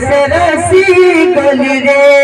ser así con mi.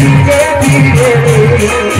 Yeah, yeah.